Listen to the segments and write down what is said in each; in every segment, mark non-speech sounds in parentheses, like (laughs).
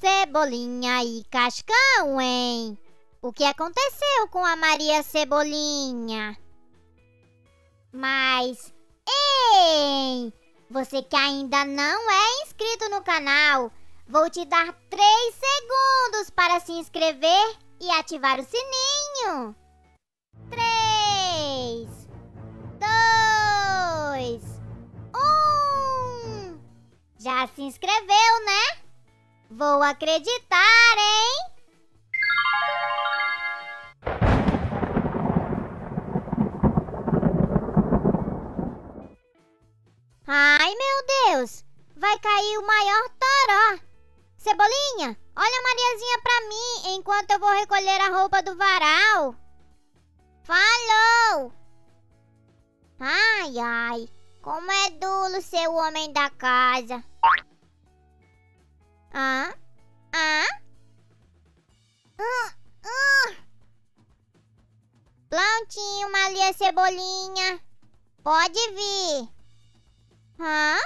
Cebolinha e Cascão, hein? O que aconteceu com a Maria Cebolinha? Mas, ei! Você que ainda não é inscrito no canal, vou te dar 3 segundos para se inscrever e ativar o sininho. 3, 2, 1. Já se inscreveu, né? Vou acreditar, hein? Ai, meu Deus! Vai cair o maior toró! Cebolinha, olha a Mariazinha pra mim enquanto eu vou recolher a roupa do varal. Falou! Ai, ai, como é duro ser o homem da casa. Ah? Ah? Ah, ah. Prontinho, Maria Cebolinha. Pode vir. Hã?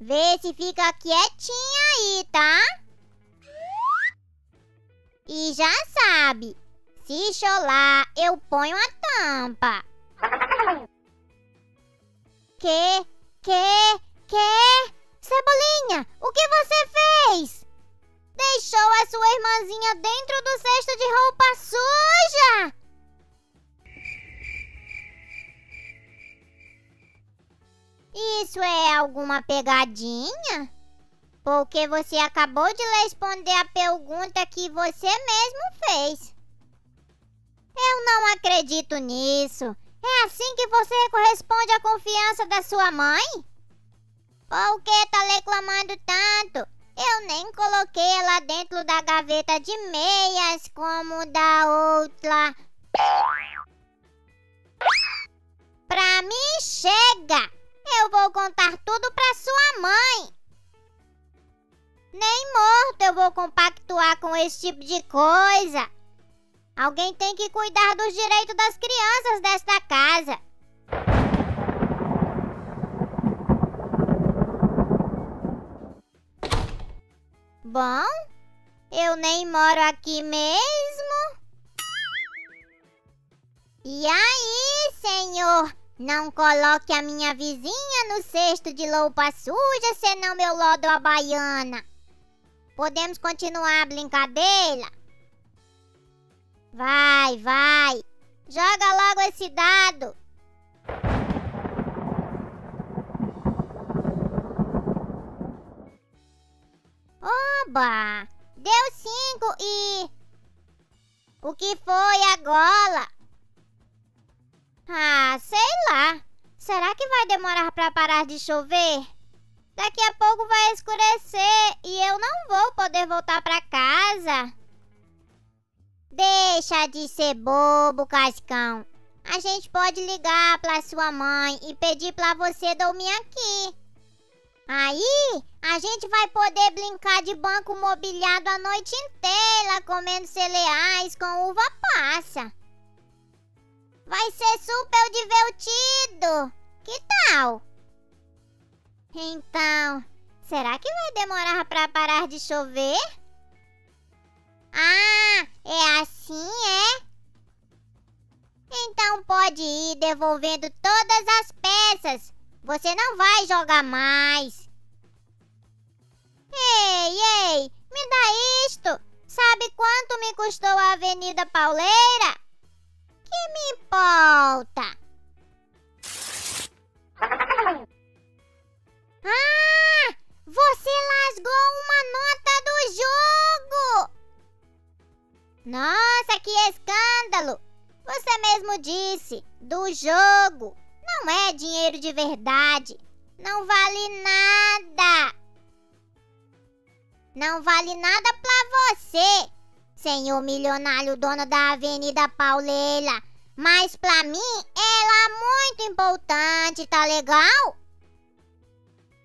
Vê se fica quietinha aí, tá? E já sabe, se chorar, eu ponho a tampa. Que? Que? Que? Cebolinha, o que você fez? Deixou a sua irmãzinha dentro do cesto de roupa suja? Isso é alguma pegadinha? Porque você acabou de responder a pergunta que você mesmo fez. Eu não acredito nisso. É assim que você corresponde à confiança da sua mãe? Por que tá reclamando tanto? Eu nem coloquei ela dentro da gaveta de meias como da outra. Pra mim, chega! Eu vou contar tudo pra sua mãe. Nem morto eu vou compactuar com esse tipo de coisa. Alguém tem que cuidar dos direitos das crianças desta casa. Bom, eu nem moro aqui mesmo. E aí, senhor? Não coloque a minha vizinha no cesto de loupa suja, senão meu lodo a baiana. Podemos continuar a brincadeira? Vai, vai. Joga logo esse dado. Oba! Deu cinco e... O que foi agora? Ah, sei lá. Será que vai demorar para parar de chover? Daqui a pouco vai escurecer e eu não vou poder voltar para casa. Deixa de ser bobo, Cascão. A gente pode ligar para sua mãe e pedir para você dormir aqui. Aí, a gente vai poder brincar de banco mobiliado a noite inteira, comendo cereais com uva passa. Vai ser super divertido! Que tal? Então, será que vai demorar para parar de chover? Ah, é assim, é? Então pode ir devolvendo todas as peças. Você não vai jogar mais. Ei, ei, me dá isto. Sabe quanto me custou a Avenida Pauleira? que me importa? Ah! Você lasgou uma nota do jogo! Nossa, que escândalo! Você mesmo disse, do jogo. Não é dinheiro de verdade. Não vale nada. Não vale nada pra você senhor milionário dono da Avenida Pauleira. Mas pra mim, ela é muito importante, tá legal?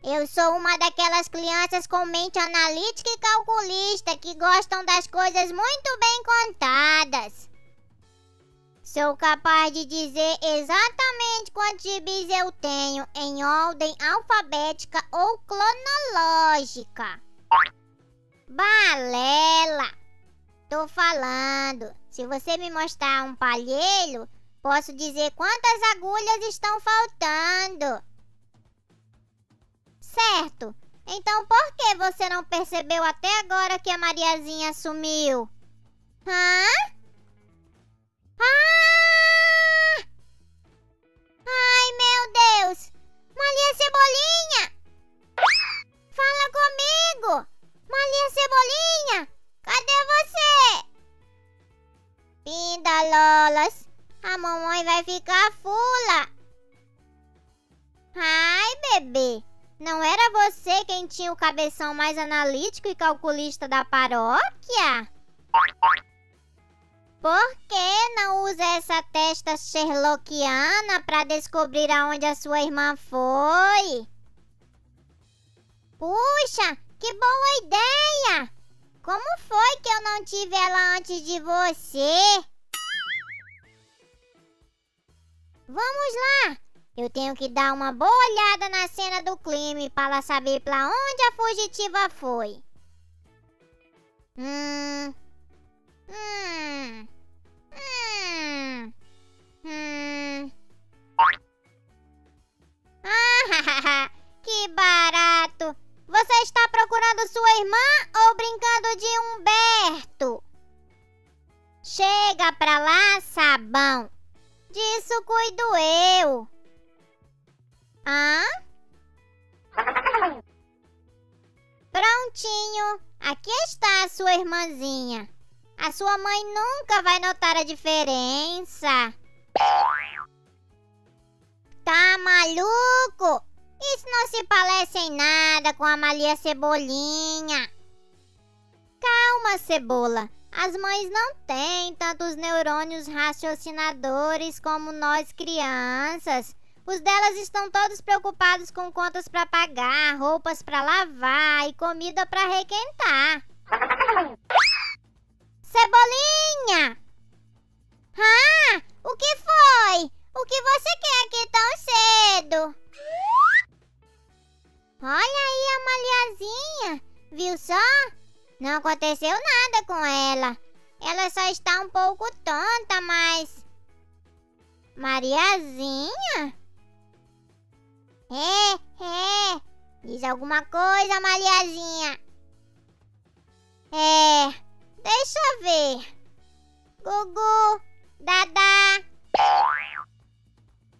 Eu sou uma daquelas crianças com mente analítica e calculista que gostam das coisas muito bem contadas. Sou capaz de dizer exatamente quantos gibis eu tenho em ordem alfabética ou cronológica. Balela! Tô falando. Se você me mostrar um palheiro, posso dizer quantas agulhas estão faltando. Certo. Então por que você não percebeu até agora que a Mariazinha sumiu? Hã? Ah! Ai, meu Deus! Maria Cebolinha! Fala comigo! Maria Cebolinha! Cadê você? Pinda, Lolas! A mamãe vai ficar fula! Ai, bebê! Não era você quem tinha o cabeção mais analítico e calculista da paróquia? Por que não usa essa testa sherlockiana para descobrir aonde a sua irmã foi? Puxa, que boa ideia! Como foi que eu não tive ela antes de você? Vamos lá! Eu tenho que dar uma boa olhada na cena do crime para saber para onde a fugitiva foi. Hum. Hum. Hum. Hum. Ah, que barato! Você está procurando sua irmã ou brincando de Humberto? Chega pra lá, sabão. Disso cuido eu. Hã? Prontinho. Aqui está a sua irmãzinha. A sua mãe nunca vai notar a diferença. Tá maluco? Isso não se parece em nada com a Maria Cebolinha. Calma, Cebola. As mães não têm tantos neurônios raciocinadores como nós crianças. Os delas estão todos preocupados com contas para pagar, roupas para lavar e comida para requentar. Cebolinha! Ah, o que foi? O que você quer aqui tão cedo? Olha aí a Maliazinha, viu só? Não aconteceu nada com ela. Ela só está um pouco tonta, mas... Mariazinha? É, é. Diz alguma coisa, Mariazinha. É. Deixa eu ver. Gugu, Dada.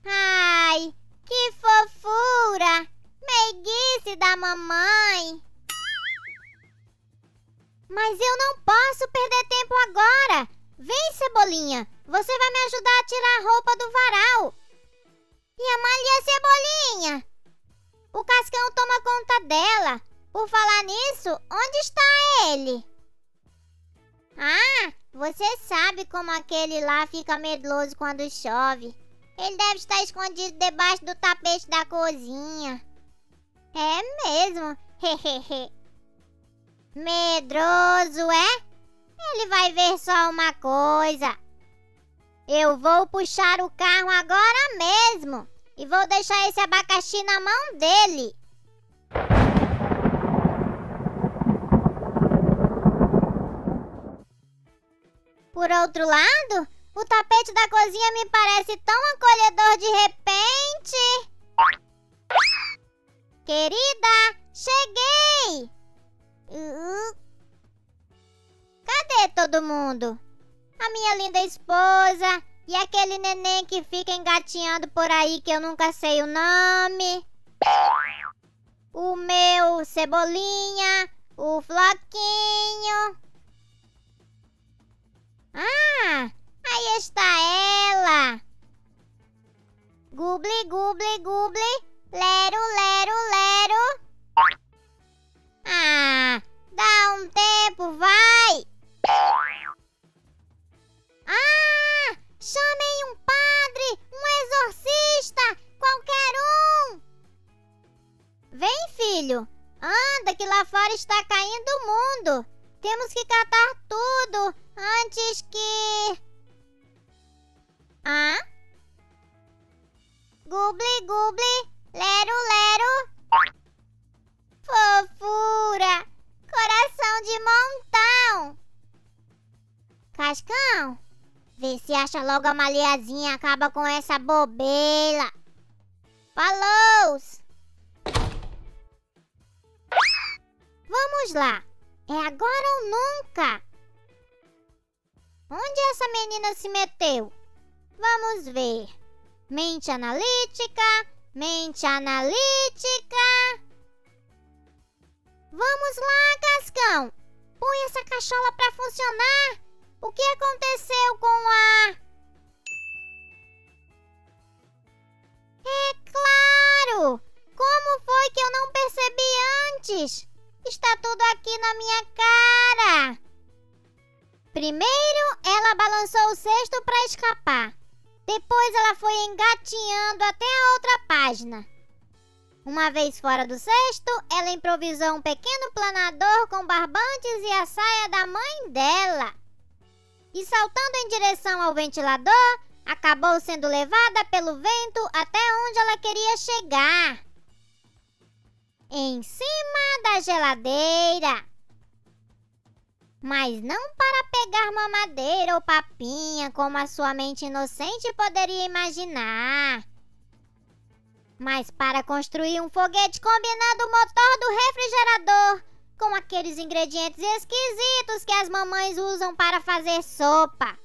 Ai, que fofura. Meiguice da mamãe. Mas eu não posso perder tempo agora. Vem, Cebolinha. Você vai me ajudar a tirar a roupa do varal. E a Maria Cebolinha? O Cascão toma conta dela. Por falar nisso, onde está ele? Ah, você sabe como aquele lá fica medroso quando chove. Ele deve estar escondido debaixo do tapete da cozinha. É mesmo, (laughs) hehehe. Medroso, é? Ele vai ver só uma coisa. Eu vou puxar o carro agora mesmo e vou deixar esse abacaxi na mão dele. Por outro lado, o tapete da cozinha me parece tão acolhedor de repente. Querida, cheguei! Uh, cadê todo mundo? a minha linda esposa e aquele neném que fica engatinhando por aí que eu nunca sei o nome. O meu Cebolinha, o Floquinho. Ah, aí está ela. Gubli, gubli, gubli, lero, lero, lero. Ah, dá um tempo, vai. Ah! Chamem um padre, um exorcista, qualquer um! Vem, filho! Anda, que lá fora está caindo o mundo! Temos que catar tudo antes que. Ah? Gubli, gubli, lero, lero. Fofura! Coração de montão. Cascão, vê se acha logo a maliazinha acaba com essa bobeira. Falou! Vamos lá. É agora ou nunca? Onde essa menina se meteu? Vamos ver. Mente analítica, mente analítica. Vamos lá, Cascão. Põe essa cachola para funcionar. O que aconteceu com a... É claro! Como foi que eu não percebi antes? Está tudo aqui na minha cara. Primeiro, cesto para escapar. Depois, ela foi engatinhando até a outra página. Uma vez fora do cesto, ela improvisou um pequeno planador com barbantes e a saia da mãe dela. E saltando em direção ao ventilador, acabou sendo levada pelo vento até onde ela queria chegar. Em cima da geladeira mas não para pegar mamadeira ou papinha, como a sua mente inocente poderia imaginar. Mas para construir um foguete combinando o motor do refrigerador com aqueles ingredientes esquisitos que as mamães usam para fazer sopa.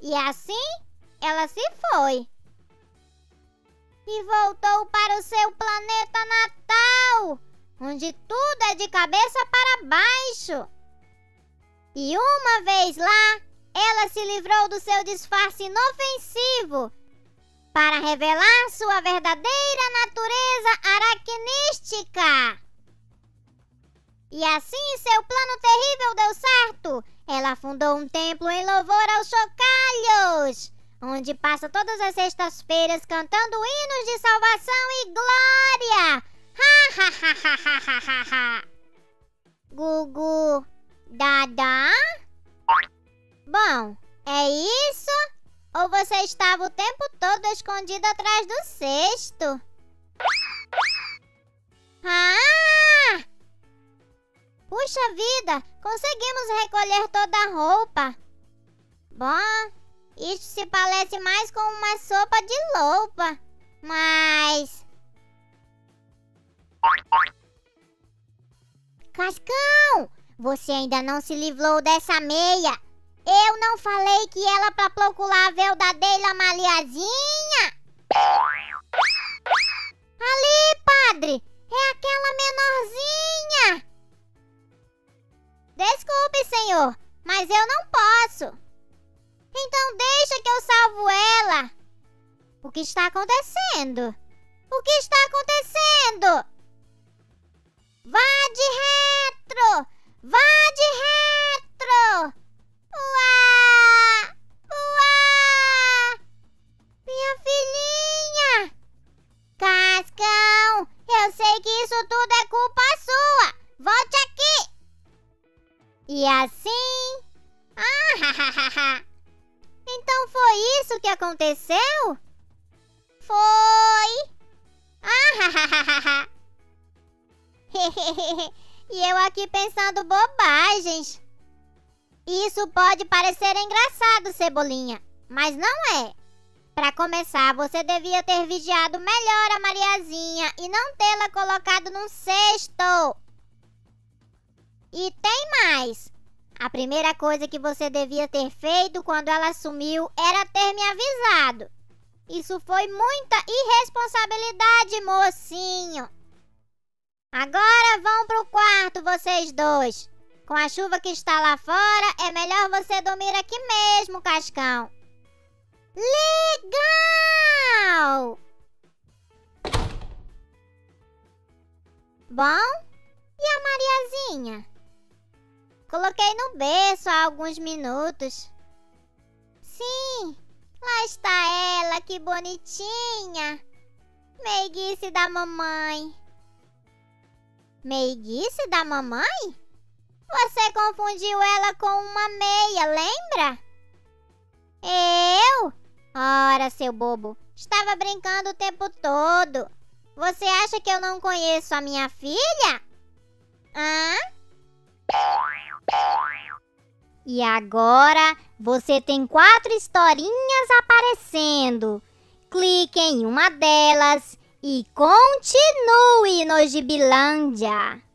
E assim ela se foi. E voltou para o seu planeta natal, onde tudo é de cabeça para baixo. E uma vez lá, ela se livrou do seu disfarce inofensivo para revelar sua verdadeira natureza aracnística. E assim seu plano terrível deu certo. Ela fundou um templo em louvor aos chocalhos, onde passa todas as sextas-feiras cantando hinos de salvação e glória. Ha ha ha ha ha ha ha. Gugu. Dada? Bom, é isso? Ou você estava o tempo todo escondido atrás do cesto? Ah! Puxa vida, conseguimos recolher toda a roupa. Bom, isso se parece mais com uma sopa de loupa. Mas... Cascão! Você ainda não se livrou dessa meia. Eu não falei que ela pra procurar a verdadeira maliazinha? Ali, padre! É aquela menorzinha! Desculpe, senhor, mas eu não posso. Então deixa que eu salvo ela. O que está acontecendo? O que está acontecendo? Vá de retro! Vá de retro! Uá! Uá! Minha filhinha! Cascão, eu sei que isso tudo é culpa sua! Volte aqui! E assim... Ah, (laughs) então foi isso que aconteceu? Foi! Ah, (laughs) (laughs) E eu aqui pensando bobagens. Isso pode parecer engraçado, Cebolinha, mas não é. Para começar, você devia ter vigiado melhor a Mariazinha e não tê-la colocado num cesto. E tem mais. A primeira coisa que você devia ter feito quando ela sumiu era ter me avisado. Isso foi muita irresponsabilidade, mocinho. Agora vão pro quarto, vocês dois. Com a chuva que está lá fora, é melhor você dormir aqui mesmo, Cascão. Legal! Bom, e a Mariazinha? Coloquei no berço há alguns minutos. Sim, lá está ela, que bonitinha. Meiguice da mamãe. Meiguice da mamãe? Você confundiu ela com uma meia, lembra? Eu? Ora, seu bobo, estava brincando o tempo todo. Você acha que eu não conheço a minha filha? Hã? E agora você tem quatro historinhas aparecendo. Clique em uma delas e continue no Gibilândia.